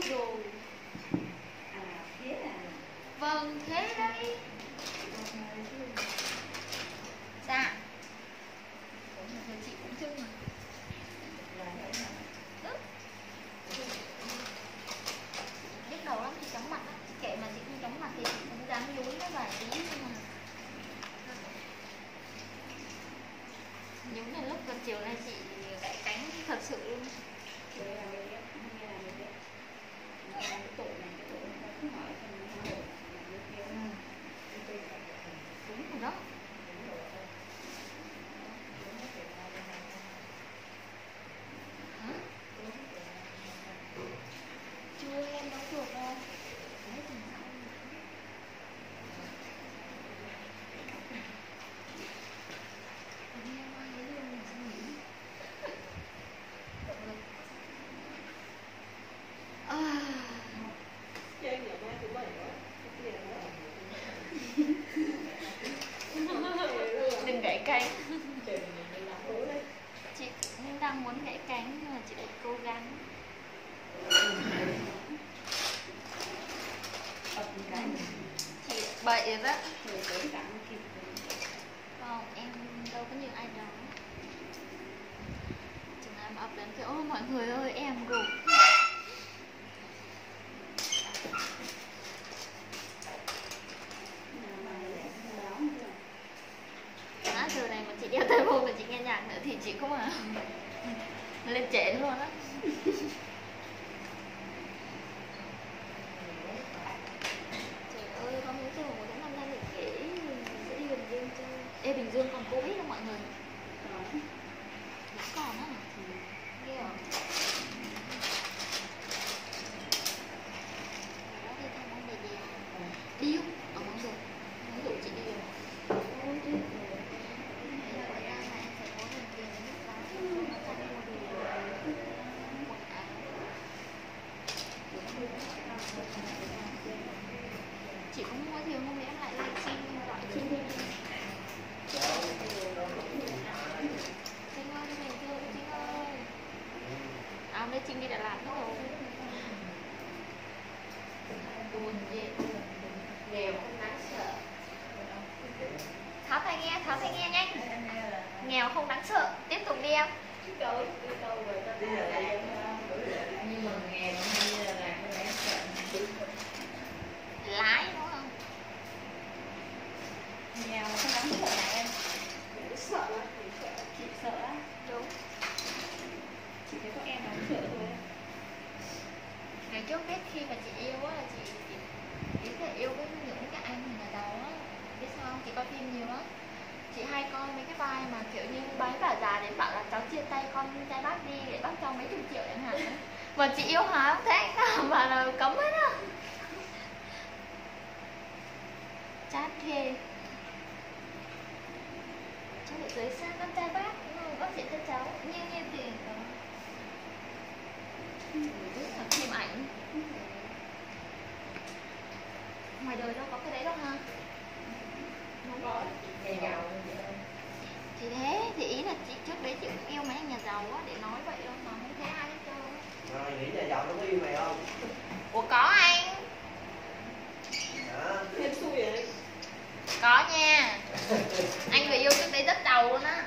rồi à thế à vâng thế đấy dạ Ủa, mà giờ chị cũng trưng mà Ừ. nhức đầu lắm chị chóng mặt á chị kệ mà chị không chóng mặt thì chị cũng dám nhúi nó vài tí nhưng mà nhúi là lúc vào chiều nay chị gãy cánh thật sự luôn đây là cái đẹp như là cái đẹp Nó là cái tội này cái tội này nó cứ hỏi cho mình không được Nó kêu Ừ, cái tên là cái đúng rồi đó đúng rồi đó. Đúng rồi đó. hả chưa em nấu chuột đâu lấy tuần sau Nghe qua cái lương mình suy nghĩ Động lực À, Chơi nhỏ ba thứ bảy đó Cái tiền đó đừng gãy cánh Trời mình làm tối đấy chị cũng đang muốn gãy cánh nhưng mà chị phải cố gắng Tập cái chị bậy rồi đó. Rồi tới cả kịp không em đâu có như ai đâu. Chừng nào mà ập đến kiểu "Ôi, mọi người ơi em gục Á, giờ này mà chị đeo tai vô và chị nghe nhạc nữa thì chị không à lên trễ luôn á trời ơi con muốn rồi đến năm nay lịch kỷ mình sẽ đi bình dương chơi ê bình dương còn covid không mọi người. Vẫn còn á ghê à đó đi thăm ông bà già đi không ờ không được không dụ chị đi rồi Bây giờ ra là em phải có đồng tiền để lúc đó em có cho mua đồ quần áo chị cũng mua nhiều hôm nay em lại livestream em gọi chị Trinh ơi bình thường Trinh ơi à hôm nay Trinh đi Đà Lạt hết rồi buồn gì Nghèo không đáng sợ tháo tai nghe, tháo tai nghe nhanh nghèo không đáng sợ. Tiếp tục đi em. Cái rồi ta đi là đây Nhưng mà nghèo hay là làm cái đáng sợ lái đúng không Nghèo không đáng sợ là em Cũng sợ lắm, chị sợ, chị sợ lắm đúng Chị thấy có em nó cũng sợ thôi ngày trước biết khi mà chị yêu á là chị chị ý là yêu với những cái anh nhà giàu á biết sao không chị coi phim nhiều á chị hay coi mấy cái vai mà kiểu như bái bà già đến bảo là cháu chia tay con trai bác đi để bác cho mấy chục triệu chẳng hạn á mà chị yêu hả không thấy nào mà là cấm hết á. Chát ghê. Cháu phải cưới sang con trai bác. Không? bác sẽ cho cháu. Nhiêu tiền đó rất là phim ảnh. Ngoài đời đâu có cái đấy đâu ha. Không có, thì thế thì ý là chị trước đấy chị cũng yêu mấy anh nhà giàu á để nói vậy đâu mà không thấy ai Rồi, nghĩ nhà giàu nó có yêu mày không? ủa có anh? Thêm xui vậy. Có nha. Anh người yêu trước đấy rất giàu luôn á.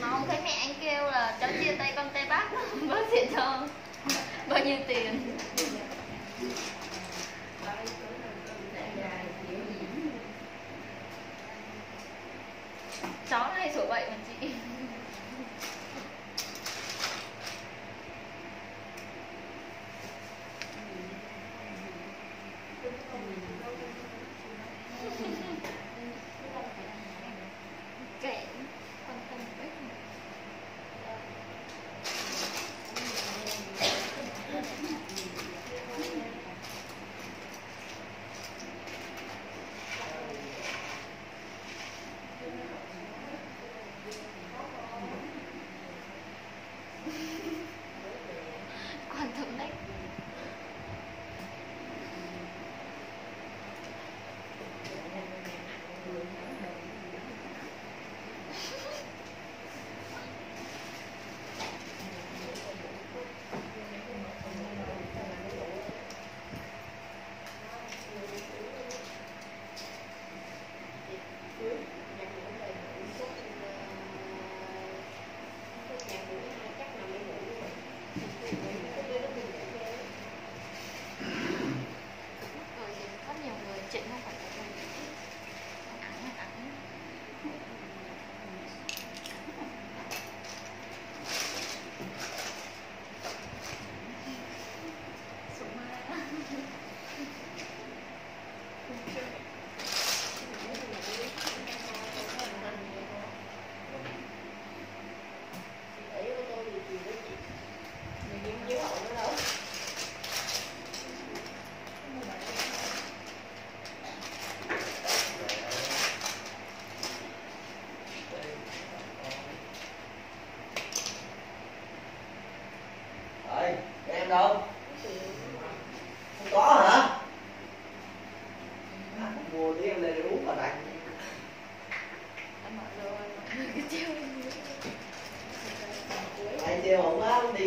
Mà không thấy mẹ anh kêu là cháu chia tay con trai bác. Bác sẽ cho bao nhiêu tiền? Chó hay sổ bậy mà chị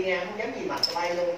nghe không dám gì mặt bay luôn.